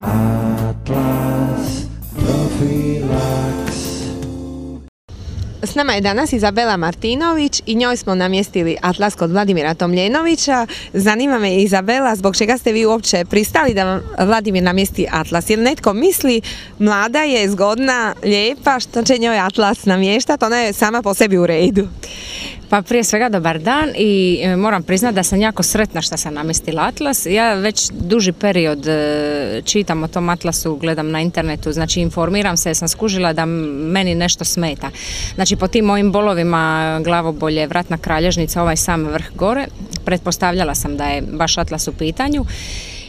Atlas Profilax S nama je danas Izabela Martinović i njoj smo namjestili Atlas kod Vladimira Tomljenovića. Zanima me Izabela, zbog čega ste vi uopće pristali da vam Vladimir namjesti Atlas? Jer netko misli, mlada je, zgodna, lijepa, što će njoj Atlas namještati, ona je sama po sebi u redu. Pa prije svega dobar dan i e, moram priznati da sam jako sretna što sam namjestila Atlas. Ja već duži period e, čitam o tom Atlasu, gledam na internetu, znači informiram se, sam skužila da meni nešto smeta. Znači po tim mojim bolovima glavobolje, vratna kralježnica, ovaj sam vrh gore, pretpostavljala sam da je baš Atlas u pitanju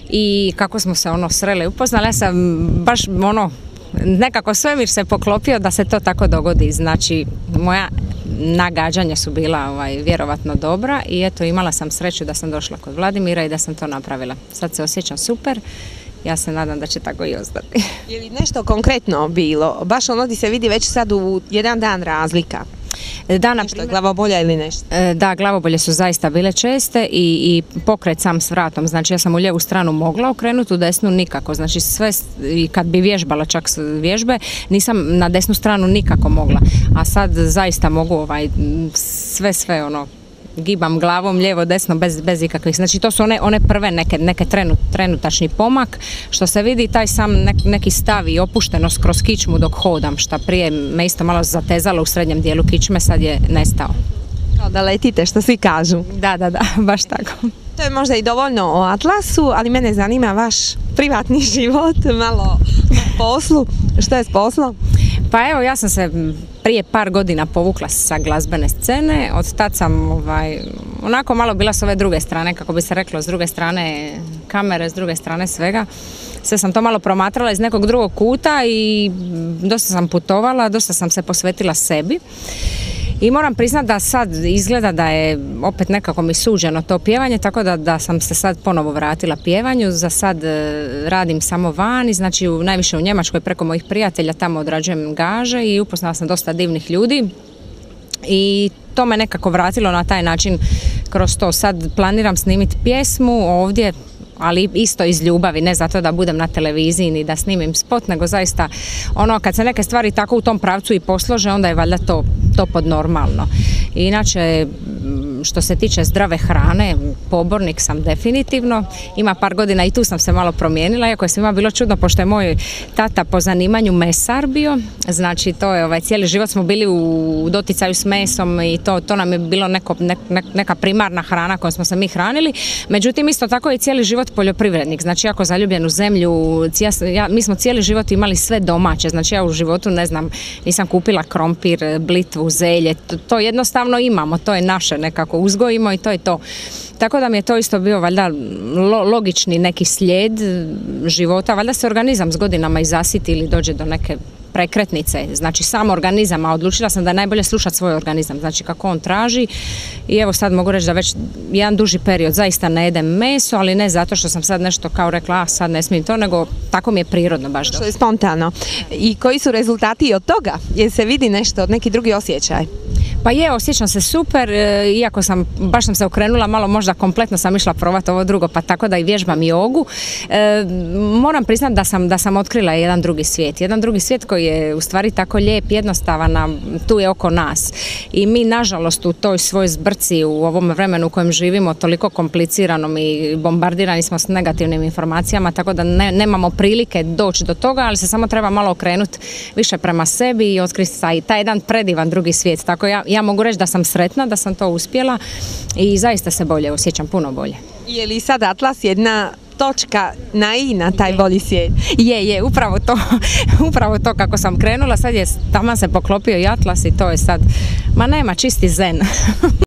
i kako smo se ono srele upoznali, ja sam baš ono nekako svemir se poklopio da se to tako dogodi. Znači, moja nagađanja su bila ovaj, vjerovatno dobra i eto imala sam sreću da sam došla kod Vladimira i da sam to napravila. Sad se osjećam super, ja se nadam da će tako i ostati. Je li nešto konkretno bilo? Baš ono di se vidi već sad u jedan dan razlika. Da, na glavobolja ili nešto? E, Da, glavobolje su zaista bile česte i, i pokret sam s vratom. Znači ja sam u lijevu stranu mogla okrenuti, u desnu nikako. Znači sve, i kad bi vježbala čak vježbe, nisam na desnu stranu nikako mogla. A sad zaista mogu ovaj, sve, sve ono, gibam glavom lijevo desno bez, bez ikakvih znači to su one, one prve neke, neke trenut, trenutačni pomak što se vidi taj sam nek- neki stav i opuštenost kroz kičmu dok hodam šta prije me isto malo zatezalo u srednjem dijelu kičme sad je nestao Kao da letite, što svi kažu. da, da, da, baš tako. To je možda i dovoljno o Atlasu, ali mene zanima vaš privatni život, malo o poslu. Što je s poslom? Pa evo, ja sam se prije par godina povukla sa glazbene scene, od tad sam ovaj, onako malo bila s ove druge strane, kako bi se reklo, s druge strane kamere, s druge strane svega. Sve sam to malo promatrala iz nekog drugog kuta i dosta sam putovala, dosta sam se posvetila sebi. I moram priznati da sad izgleda da je opet nekako mi suđeno to pjevanje, tako da, da sam se sad ponovo vratila pjevanju. Za sad e, radim samo vani, znači u, najviše u Njemačkoj preko mojih prijatelja, tamo odrađujem gaže i upoznala sam dosta divnih ljudi. I to me nekako vratilo na taj način kroz to. Sad planiram snimiti pjesmu ovdje, ali isto iz ljubavi, ne zato da budem na televiziji ni da snimim spot, nego zaista ono kad se neke stvari tako u tom pravcu i poslože, onda je valjda to, to podnormalno. Inače, m, što se tiče zdrave hrane, pobornik sam definitivno. Ima par godina i tu sam se malo promijenila, iako je svima bilo čudno, pošto je moj tata po zanimanju mesar bio. Znači, to je, ovaj, cijeli život smo bili u doticaju s mesom i to, to nam je bilo neko, nek- nek- neka primarna hrana kojom smo se mi hranili. Međutim, isto tako je cijeli život poljoprivrednik. Znači, jako zaljubljen u zemlju, cija- ja, mi smo cijeli život imali sve domaće. Znači, ja u životu, ne znam, nisam kupila krompir, blitvu, zelje. To, to jednostavno imamo, to je naše nekako uzgojimo i to je to. Tako da mi je to isto bio valjda lo- logični neki slijed života. Valjda se organizam s godinama i zasiti ili dođe do neke prekretnice, znači sam organizam, a odlučila sam da je najbolje slušati svoj organizam, znači kako on traži i evo sad mogu reći da već jedan duži period zaista ne jedem meso, ali ne zato što sam sad nešto kao rekla, a sad ne smijem to, nego tako mi je prirodno baš Što je spontano. I koji su rezultati od toga? Jer se vidi nešto neki drugi osjećaj? Pa je, osjećam se super, e, iako sam, baš sam se okrenula malo, možda kompletno sam išla probati ovo drugo, pa tako da i vježbam jogu. E, moram priznati da sam, da sam otkrila jedan drugi svijet. Jedan drugi svijet koji je u stvari tako lijep, jednostavan, tu je oko nas. I mi, nažalost, u toj svojoj zbrci, u ovom vremenu u kojem živimo, toliko kompliciranom i bombardirani smo s negativnim informacijama, tako da ne, nemamo prilike doći do toga, ali se samo treba malo okrenuti više prema sebi i otkriti taj, taj jedan predivan drugi svijet. Tako ja, ja mogu reći da sam sretna, da sam to uspjela i zaista se bolje osjećam, puno bolje. Je li sad Atlas jedna točka na i na taj bolji svijet? Je, je, upravo to, upravo to kako sam krenula, sad je, tamo se poklopio i atlas i to je sad, ma nema, čisti zen.